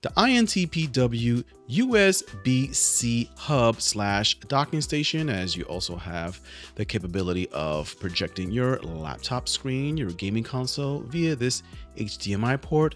The INTPW USB-C hub slash docking station, as you also have the capability of projecting your laptop screen, your gaming console via this HDMI port.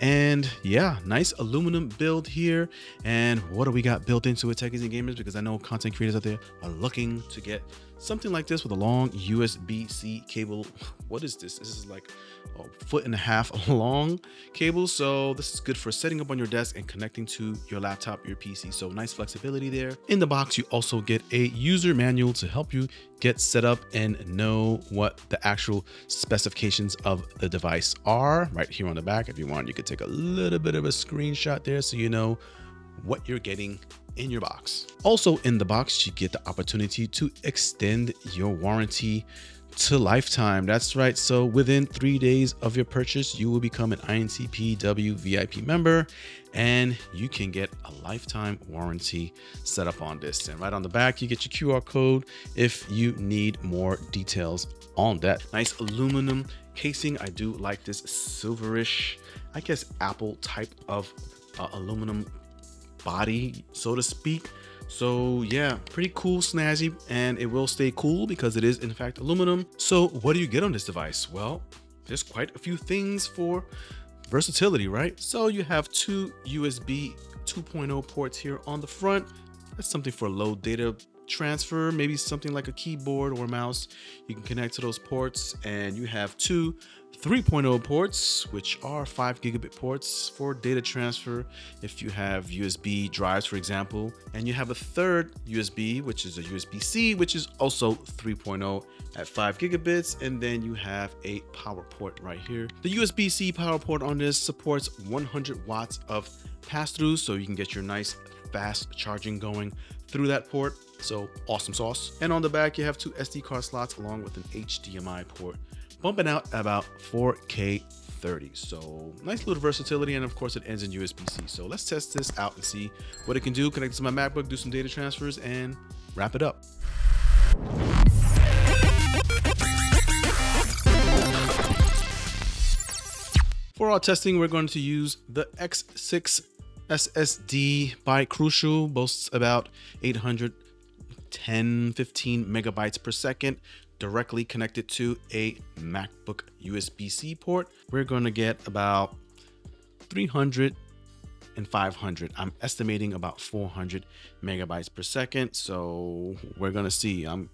And yeah, nice aluminum build here. And what do we got built into it, techies and gamers? Because I know content creators out there are looking to get something like this with a long USB-C cable. What is this? This is like a foot and a half long cable. So this is good for setting up on your desk and connecting to your laptop, your PC. So nice flexibility there. In the box, you also get a user manual to help you get set up and know what the actual specifications of the device are right here on the back. If you want, you could take a little bit of a screenshot there so you know what you're getting in your box. Also in the box, you get the opportunity to extend your warranty to lifetime. That's right. So within three days of your purchase, you will become an INTPW VIP member and you can get a lifetime warranty set up on this. And right on the back, you get your QR code if you need more details on that. Nice aluminum casing. I do like this silverish, I guess, Apple type of uh, aluminum body, so to speak. So yeah, pretty cool, snazzy, and it will stay cool because it is in fact aluminum. So what do you get on this device? Well, there's quite a few things for versatility, right? So you have two USB 2.0 ports here on the front. That's something for low data transfer, maybe something like a keyboard or mouse. You can connect to those ports and you have two 3.0 ports, which are 5 gigabit ports for data transfer if you have USB drives, for example. And you have a third USB, which is a USB C, which is also 3.0 at 5 gigabits. And then you have a power port right here. The USB C power port on this supports 100 watts of pass through, so you can get your nice fast charging going through that port. So awesome sauce. And on the back, you have two SD card slots along with an HDMI port bumping out about 4K 30. So nice little versatility. And of course it ends in USB-C. So let's test this out and see what it can do. Connect it to my MacBook, do some data transfers and wrap it up. For our testing, we're going to use the X6 SSD by Crucial, boasts about 810, 15 megabytes per second directly connected to a MacBook USB-C port, we're going to get about 300 and 500. I'm estimating about 400 megabytes per second. So we're going to see. I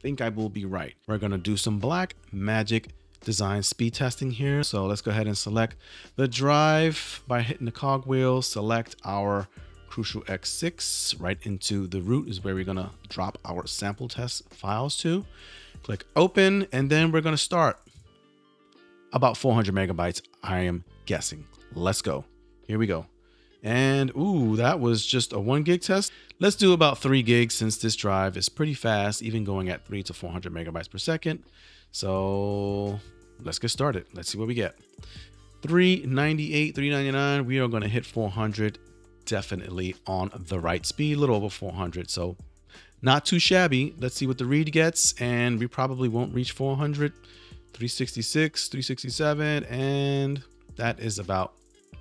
think I will be right. We're going to do some Black Magic design speed testing here. So let's go ahead and select the drive by hitting the cogwheel, select our Crucial X6 right into the root is where we're going to drop our sample test files to. Click open, and then we're gonna start. About 400 megabytes, I am guessing. Let's go. Here we go. And ooh, that was just a one gig test. Let's do about three gigs since this drive is pretty fast, even going at three to 400 megabytes per second. So let's get started. Let's see what we get. 398, 399. We are going to hit 400 definitely on the right speed, a little over 400. So not too shabby. Let's see what the read gets. And we probably won't reach 400, 366, 367. And that is about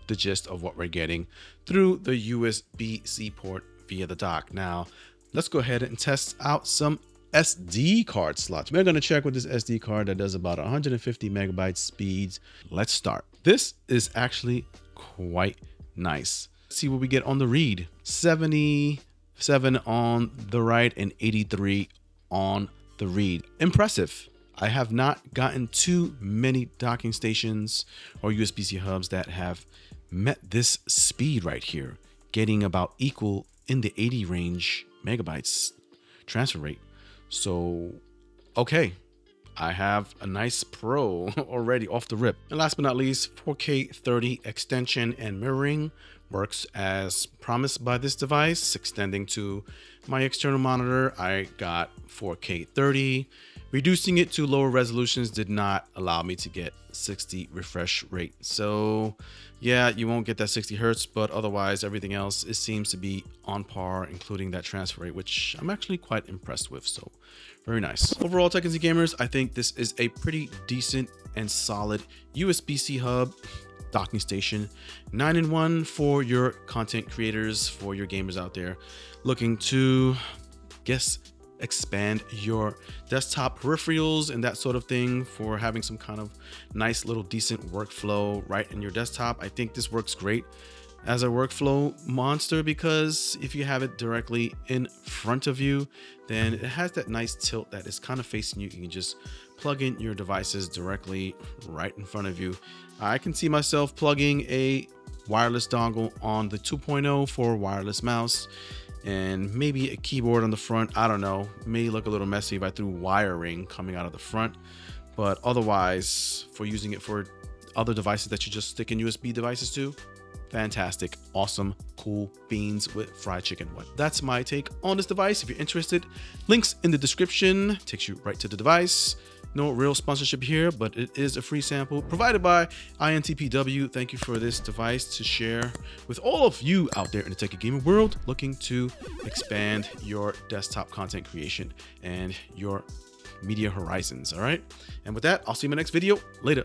the gist of what we're getting through the USB-C port via the dock. Now, let's go ahead and test out some SD card slots. We're going to check with this SD card that does about 150 megabyte speeds. Let's start. This is actually quite nice. Let's see what we get on the read. 70 7 on the right, and 83 on the read. Impressive. I have not gotten too many docking stations or USB-C hubs that have met this speed right here, getting about equal in the 80 range megabytes transfer rate. So, okay, I have a nice Pro already off the rip. And last but not least, 4K 30 extension and mirroring works as promised by this device, extending to my external monitor. I got 4K 30. Reducing it to lower resolutions did not allow me to get 60 refresh rate. So yeah, you won't get that 60 hertz, but otherwise everything else, it seems to be on par, including that transfer rate, which I'm actually quite impressed with. So very nice. Overall, Tech Gamers, I think this is a pretty decent and solid USB-C hub docking station 9 in 1 for your content creators for your gamers out there looking to guess expand your desktop peripherals and that sort of thing for having some kind of nice little decent workflow right in your desktop. I think this works great as a workflow monster because if you have it directly in front of you, then it has that nice tilt that is kind of facing you. You can just plug in your devices directly right in front of you. I can see myself plugging a wireless dongle on the 2.0 for wireless mouse and maybe a keyboard on the front. I don't know. May look a little messy if I threw wiring coming out of the front, but otherwise, for using it for other devices that you just stick in USB devices to, fantastic, awesome, cool beans with fried chicken. What? That's my take on this device. If you're interested, links in the description takes you right to the device. No real sponsorship here, but it is a free sample provided by INTPW. Thank you for this device to share with all of you out there in the tech gaming world looking to expand your desktop content creation and your media horizons. All right. And with that, I'll see you in my next video. Later.